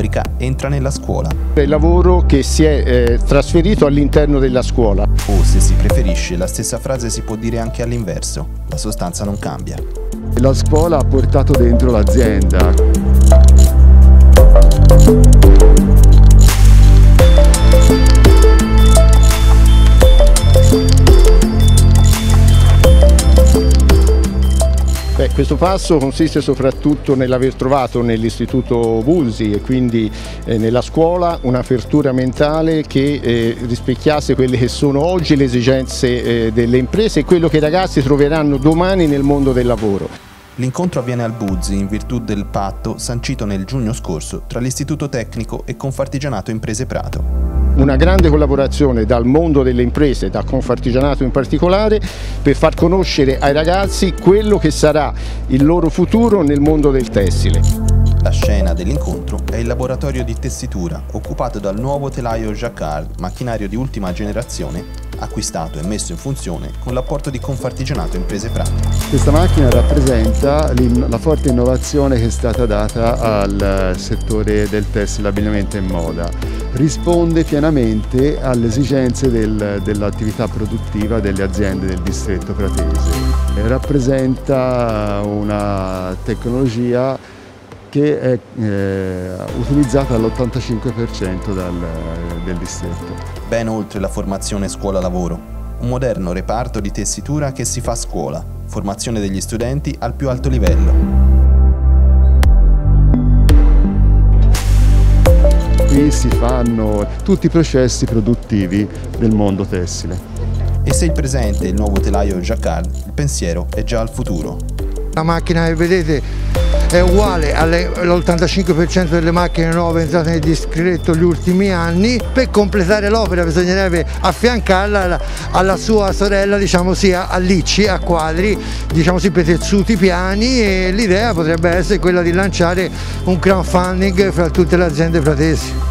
fabbrica entra nella scuola. È il lavoro che si è eh, trasferito all'interno della scuola. O se si preferisce, la stessa frase si può dire anche all'inverso, la sostanza non cambia. La scuola ha portato dentro l'azienda. Questo passo consiste soprattutto nell'aver trovato nell'istituto Vulsi e quindi eh, nella scuola un'apertura mentale che eh, rispecchiasse quelle che sono oggi le esigenze eh, delle imprese e quello che i ragazzi troveranno domani nel mondo del lavoro. L'incontro avviene al Buzzi in virtù del patto sancito nel giugno scorso tra l'Istituto Tecnico e Confartigianato Imprese Prato una grande collaborazione dal mondo delle imprese, da Confartigianato in particolare, per far conoscere ai ragazzi quello che sarà il loro futuro nel mondo del tessile. La scena dell'incontro è il laboratorio di tessitura occupato dal nuovo telaio Jacquard, macchinario di ultima generazione acquistato e messo in funzione con l'apporto di Confartigianato Imprese Prato. Questa macchina rappresenta la forte innovazione che è stata data al settore del tessile abbigliamento e moda. Risponde pienamente alle esigenze del, dell'attività produttiva delle aziende del distretto pratese. Rappresenta una tecnologia che è eh, utilizzata all'85% del distretto. Ben oltre la formazione scuola-lavoro, un moderno reparto di tessitura che si fa a scuola, formazione degli studenti al più alto livello. Qui si fanno tutti i processi produttivi del mondo tessile. E se il presente è il nuovo telaio Jacquard, il pensiero è già al futuro. La macchina che vedete è uguale all'85% delle macchine nuove entrate nel distretto negli ultimi anni. Per completare l'opera bisognerebbe affiancarla alla sua sorella, diciamo sì, a Licci, a quadri, diciamo sì, per tessuti piani e l'idea potrebbe essere quella di lanciare un crowdfunding fra tutte le aziende fratesi.